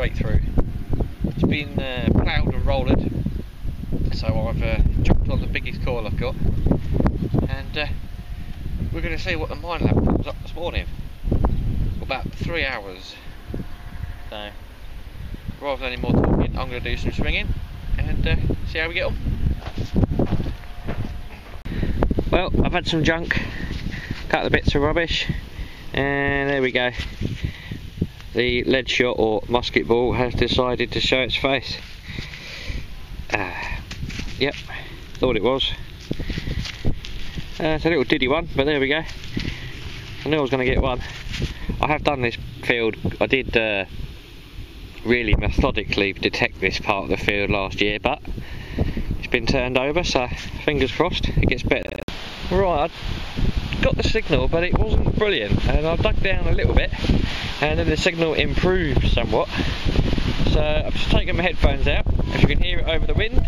straight through. It's been uh, ploughed and rolled, so I've uh, chopped on the biggest coil I've got, and uh, we're going to see what the Minelab comes up this morning. About three hours. So, rather than any more talking, I'm going to do some swinging and uh, see how we get on. Well, I've had some junk, cut the bits of rubbish, and there we go. The lead shot or musket ball has decided to show its face. Uh, yep, thought it was. Uh, it's a little diddy one, but there we go. I knew I was going to get one. I have done this field, I did uh, really methodically detect this part of the field last year, but it's been turned over, so fingers crossed it gets better. Right, got the signal, but it wasn't brilliant, and I dug down a little bit, and then the signal improved somewhat. So I've just taken my headphones out, if you can hear it over the wind.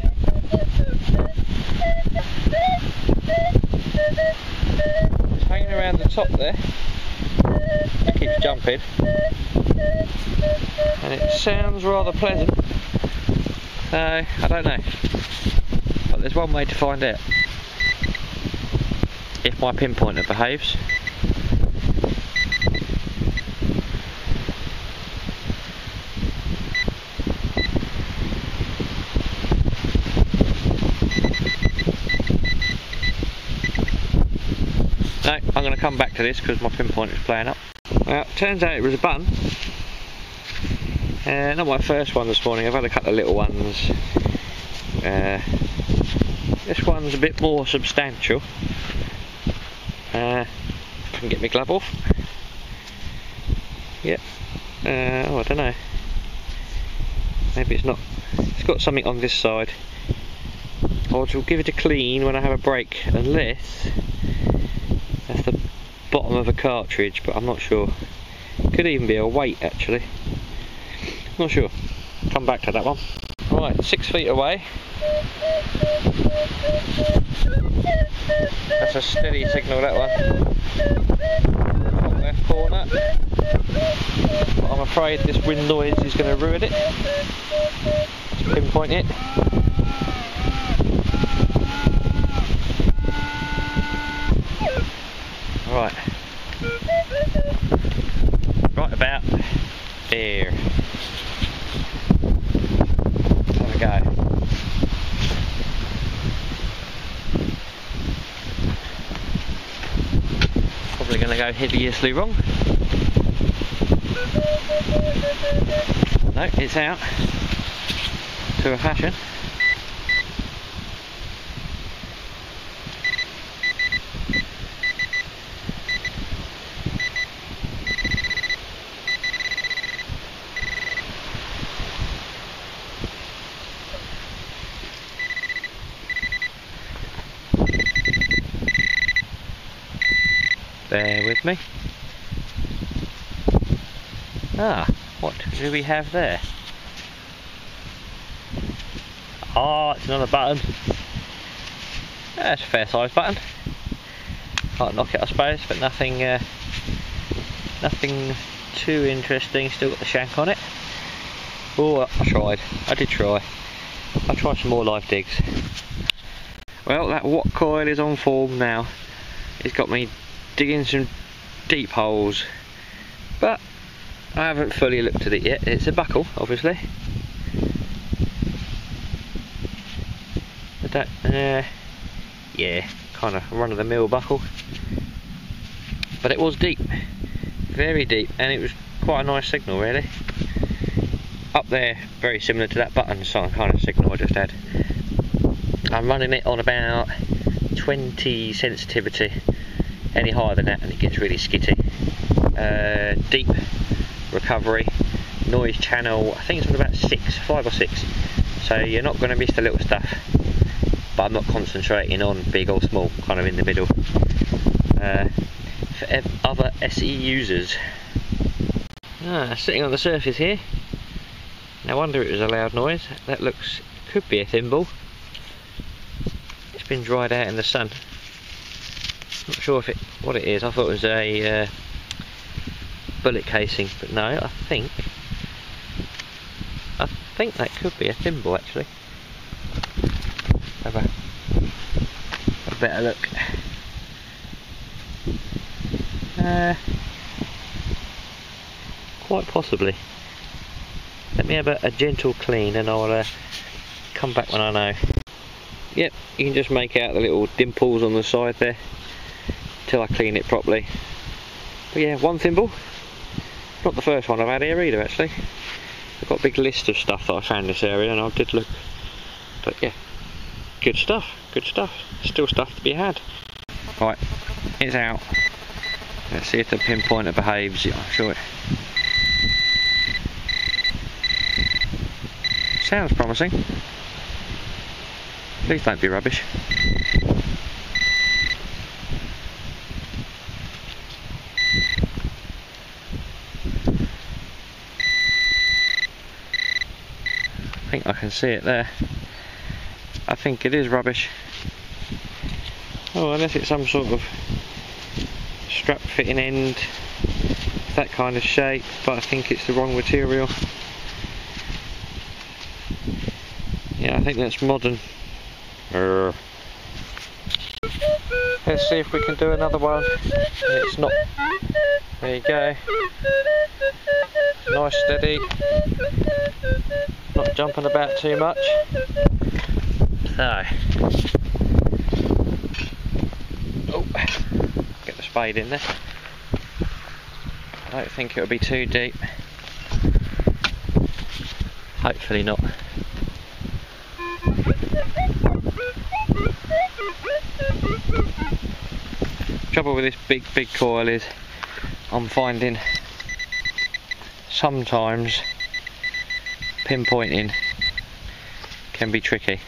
It's hanging around the top there. It keeps jumping. And it sounds rather pleasant. So, I don't know. But there's one way to find out. If my pinpointer behaves. No, I'm going to come back to this because my pinpoint is playing up. Well, turns out it was a bun. Uh, not my first one this morning, I've had a couple of little ones. Uh, this one's a bit more substantial. Uh, I can get my glove off. Yep. Uh, oh, I don't know. Maybe it's not. It's got something on this side. I'll give it a clean when I have a break, unless that's the bottom of a cartridge, but I'm not sure. Could even be a weight actually. Not sure. Come back to that one. Right, six feet away. That's a steady signal that one. Top left corner. But I'm afraid this wind noise is going to ruin it. Let's pinpoint it. Right. Right about there. Go. Probably going to go hideously wrong. No, it's out to a fashion. With me. Ah, what do we have there? Oh, it's another button. That's a fair sized button. Can't knock it I suppose, but nothing uh, nothing too interesting. Still got the shank on it. Oh, I tried. I did try. I'll try some more live digs. Well, that WOT coil is on form now. It's got me digging some deep holes. But I haven't fully looked at it yet. It's a buckle obviously. But that uh, yeah kind of run of the mill buckle. But it was deep very deep and it was quite a nice signal really. Up there very similar to that button so kind of signal I just had. I'm running it on about 20 sensitivity any higher than that and it gets really skitty. Uh, deep recovery, noise channel, I think it's on about six, five or six. So you're not going to miss the little stuff. But I'm not concentrating on big or small, kind of in the middle. Uh, for other SE users. Ah, sitting on the surface here. No wonder it was a loud noise. That looks could be a thimble. It's been dried out in the sun. Not sure if it what it is. I thought it was a uh, bullet casing, but no, I think I think that could be a thimble actually. Have a, a better look. Uh, quite possibly. Let me have a, a gentle clean and I'll uh, come back when I know. Yep, you can just make out the little dimples on the side there till I clean it properly. But yeah, one thimble. Not the first one I've had here either actually. I've got a big list of stuff that I found this area and I did look. But yeah, good stuff, good stuff. Still stuff to be had. Right, it's out. Let's see if the pinpointer behaves. I'm sure it sounds promising. Please don't be rubbish. Think I can see it there. I think it is rubbish. Oh, unless it's some sort of strap fitting end, that kind of shape, but I think it's the wrong material. Yeah, I think that's modern. Let's see if we can do another one. It's not. There you go. Nice steady. Not jumping about too much. So. Oh, get the spade in there. I don't think it'll be too deep. Hopefully not. Trouble with this big, big coil is I'm finding sometimes pinpointing can be tricky.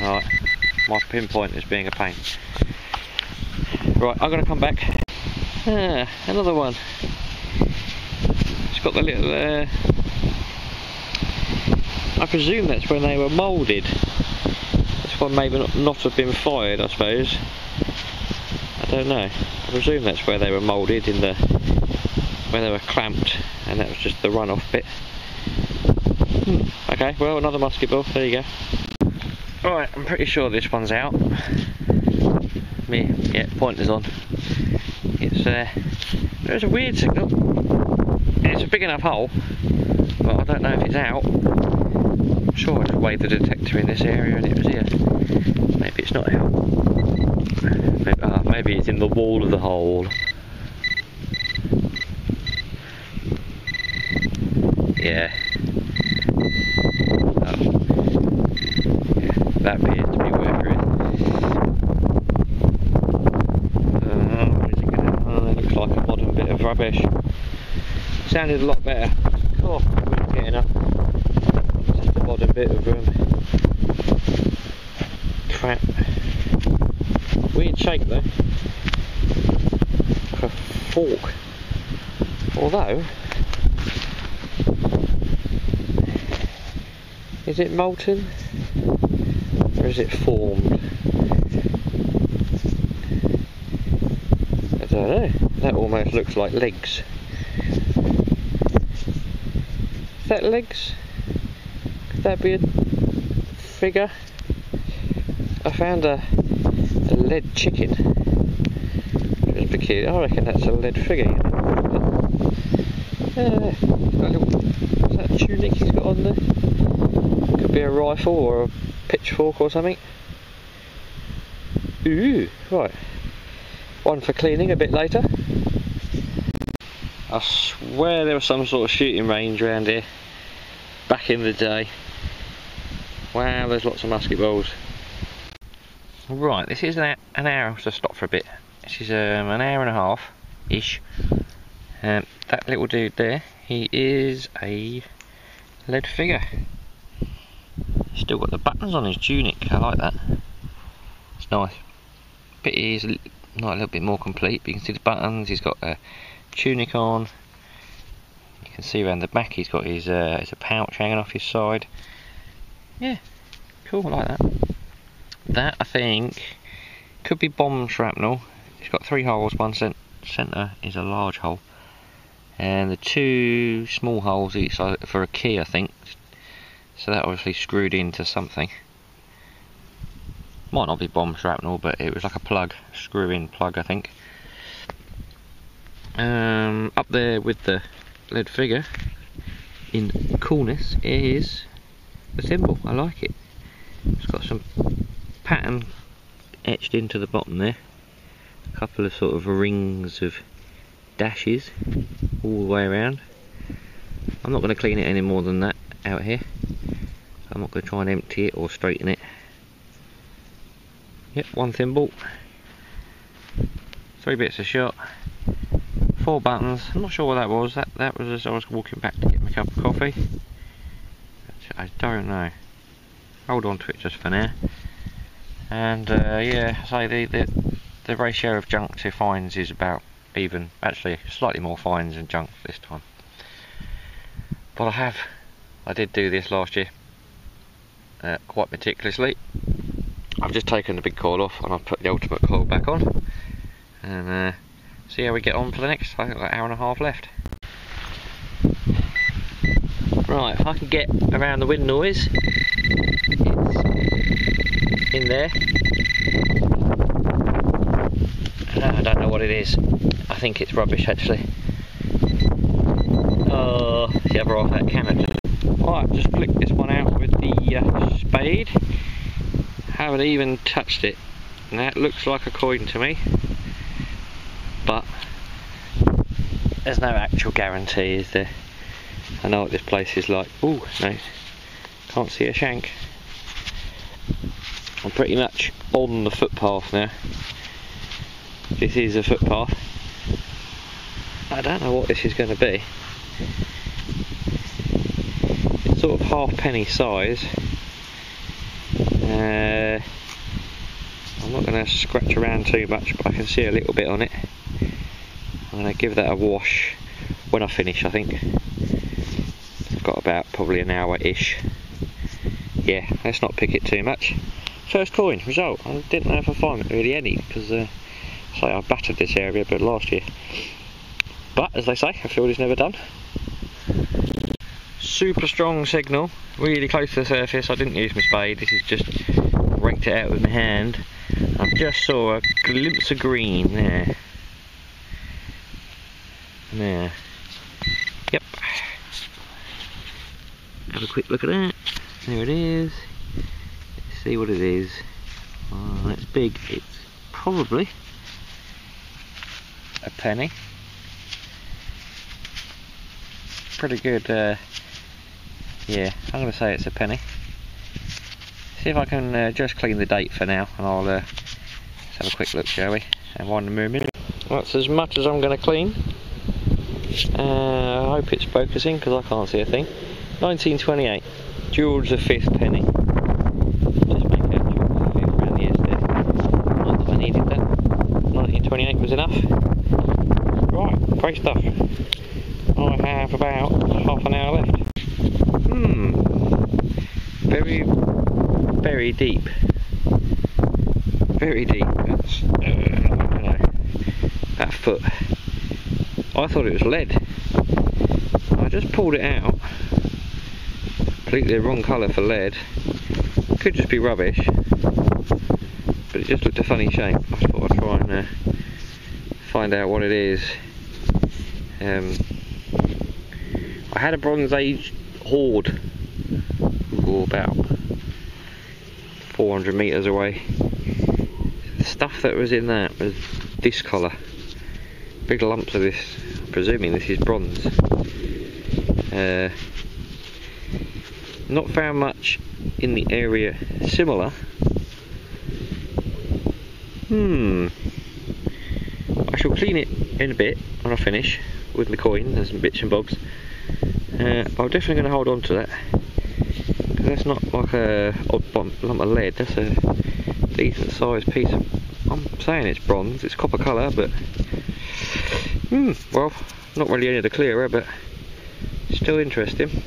Right, my pinpoint is being a pain. Right, I'm going to come back. Ah, another one. It's got the little. Uh, I presume that's when they were moulded. That's why maybe not, not have been fired, I suppose. I don't know. I presume that's where they were moulded in the where they were clamped, and that was just the runoff bit. Hmm. Okay, well another musket ball. There you go. Right, I'm pretty sure this one's out. Me, yeah, pointer's on. It's uh, there's a weird signal. It's a big enough hole, but I don't know if it's out. I'm sure I weighed the detector in this area and it was here. Maybe it's not out. Maybe, ah, maybe it's in the wall of the hole. Yeah. that appears to be where it is. Uh, is it gonna, oh, looks like a modern bit of rubbish. Sounded a lot better. Oh, we're getting up. Just a modern bit of um, crap. Weird shape though. Like a fork. Although, is it molten? Or is it formed? I don't know. That almost looks like legs. Is that legs? Could that be a figure? I found a, a lead chicken. It was peculiar. I reckon that's a lead figure. Uh, is that tunic he's got on there? Be a rifle or a pitchfork or something. Ooh, right. One for cleaning a bit later. I swear there was some sort of shooting range around here back in the day. Wow, there's lots of musket balls. Right, this is an hour to stop for a bit. This is um, an hour and a half ish. Um, that little dude there, he is a lead figure. Still got the buttons on his tunic, I like that. It's nice. But he is not a little bit more complete. But you can see the buttons. He's got a tunic on. You can see around the back he's got his, uh, his a pouch hanging off his side. Yeah, cool. I like that. That I think could be bomb shrapnel. It's got three holes. One cent centre is a large hole, and the two small holes each side for a key, I think. So that obviously screwed into something. Might not be bomb shrapnel, but it was like a plug, screw-in plug, I think. Um, up there with the lead figure, in coolness, is the thimble. I like it. It's got some pattern etched into the bottom there. A couple of sort of rings of dashes all the way around. I'm not going to clean it any more than that out here. I'm not going to try and empty it or straighten it. Yep, one thimble, three bits of shot, four buttons. I'm not sure what that was. That that was as I was walking back to get my cup of coffee. I don't know. Hold on to it just for now. And uh, yeah, so the, the the ratio of junk to fines is about even. Actually, slightly more fines than junk this time. But I have, I did do this last year uh, quite meticulously. I've just taken the big coil off and I've put the ultimate coil back on and uh, see how we get on for the next I think like hour and a half left. Right, if I can get around the wind noise, it's in there. Uh, I don't know what it is. I think it's rubbish actually. Oh, the other that Canada. Right, just flicked this one out with the uh, spade. Haven't even touched it. That looks like a coin to me. But there's no actual guarantee, is there? I know what this place is like. Oh, no, can't see a shank. I'm pretty much on the footpath now. This is a footpath. I don't know what this is going to be. Sort of half penny size. Uh, I'm not going to scratch around too much, but I can see a little bit on it. I'm going to give that a wash when I finish, I think. I've got about probably an hour-ish. Yeah, let's not pick it too much. First coin, result. I didn't know if I find really any, because uh, I battered this area a bit last year. But, as they say, a field is never done. Super strong signal, really close to the surface. I didn't use my spade, this is just raked it out with my hand. I just saw a glimpse of green there. There. Yep. Have a quick look at that. There it is. Let's see what it is. Oh, that's big. It's probably a penny. Pretty good, uh, yeah, I'm going to say it's a penny. See if I can uh, just clean the date for now and I'll uh, have a quick look, shall we? And wind the movement. That's as much as I'm going to clean. Uh, I hope it's focusing because I can't see a thing. 1928, George the Fifth penny. Just make out George Fifth around the there. Not that I needed that. 1928 was enough. Right, great stuff. I have about half an hour left. Hmm. Very, very deep. Very deep. That's, uh, know. That foot. I thought it was lead. I just pulled it out. Completely wrong colour for lead. Could just be rubbish. But it just looked a funny shape. I thought I'd try and uh, find out what it is. Um, I had a Bronze Age hoard oh, about 400 metres away. The stuff that was in that was this colour. Big lumps of this, presuming this is bronze. Uh, not found much in the area similar. Hmm. I shall clean it in a bit when I finish with the coin and some bits and bobs. Uh, I'm definitely going to hold on to that that's not like a odd lump of lead. That's a decent sized piece of, I'm saying it's bronze, it's copper colour, but, hmm, well, not really any of the clearer, but still interesting.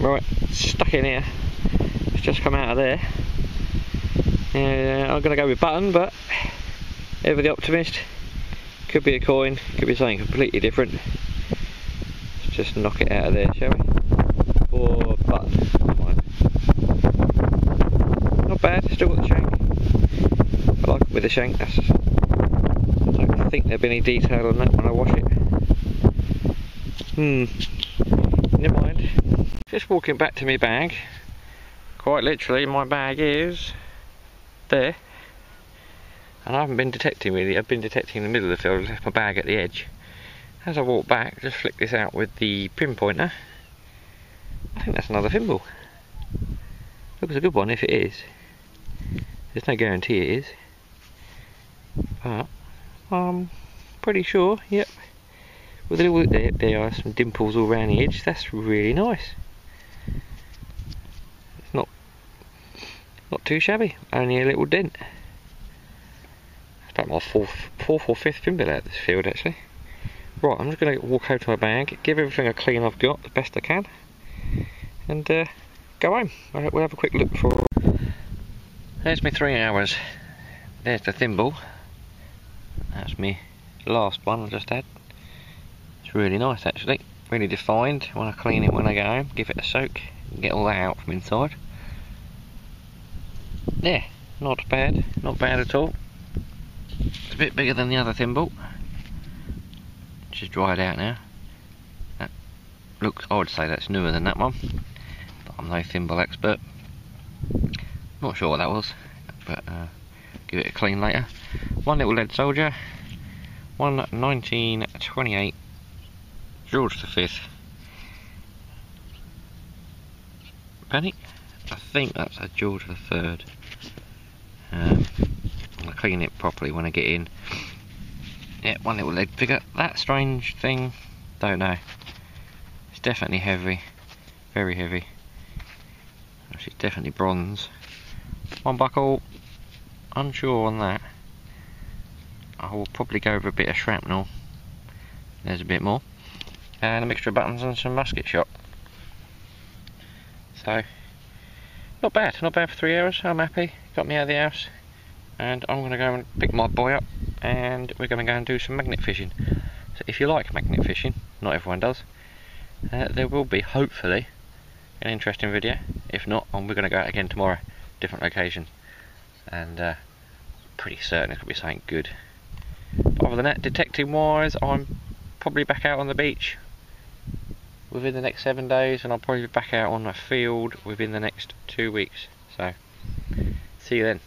Right, stuck in here, it's just come out of there. Uh, I'm going to go with button, but ever the optimist, could be a coin, could be something completely different. Let's just knock it out of there, shall we? Button, Not bad, still got the shank. I like it with the shank, that's, I don't think there'll be any detail on that when I wash it. Hmm, never mind. Just walking back to my bag. Quite literally, my bag is there. And I haven't been detecting really, I've been detecting in the middle of the field, I left my bag at the edge. As I walk back, just flick this out with the pinpointer. I think that's another thimble. Looks a good one if it is. There's no guarantee it is. But I'm pretty sure, yep. With a little, there, there are some dimples all around the edge, that's really nice. It's not not too shabby, only a little dent. It's about my fourth, fourth or fifth thimble out this field actually. Right, I'm just going to walk out to my bag, give everything a clean I've got, the best I can, and uh, go home. We'll have a quick look for... There's my three hours. There's the thimble. That's me last one I just had. It's really nice actually, really defined. When I clean it when I go home, give it a soak, and get all that out from inside yeah, not bad, not bad at all. It's a bit bigger than the other thimble, which is dried out now. Looks, I would say that's newer than that one, but I'm no thimble expert. Not sure what that was, but uh, give it a clean later. One little lead soldier, one 1928 George V penny. I think that's a George III. Um, I'll clean it properly when I get in. Yeah, one little lead figure. That strange thing, don't know. Definitely heavy, very heavy. She's definitely bronze. One buckle, unsure on that. I will probably go with a bit of shrapnel. There's a bit more. And a mixture of buttons and some musket shot. So, not bad, not bad for three hours. I'm happy. Got me out of the house. And I'm going to go and pick my boy up and we're going to go and do some magnet fishing. So if you like magnet fishing, not everyone does, uh, there will be, hopefully, an interesting video. If not, we're going to go out again tomorrow, different location. And uh, pretty certain going to be something good. But other than that, detecting wise, I'm probably back out on the beach within the next seven days and I'll probably be back out on the field within the next two weeks. So, see you then.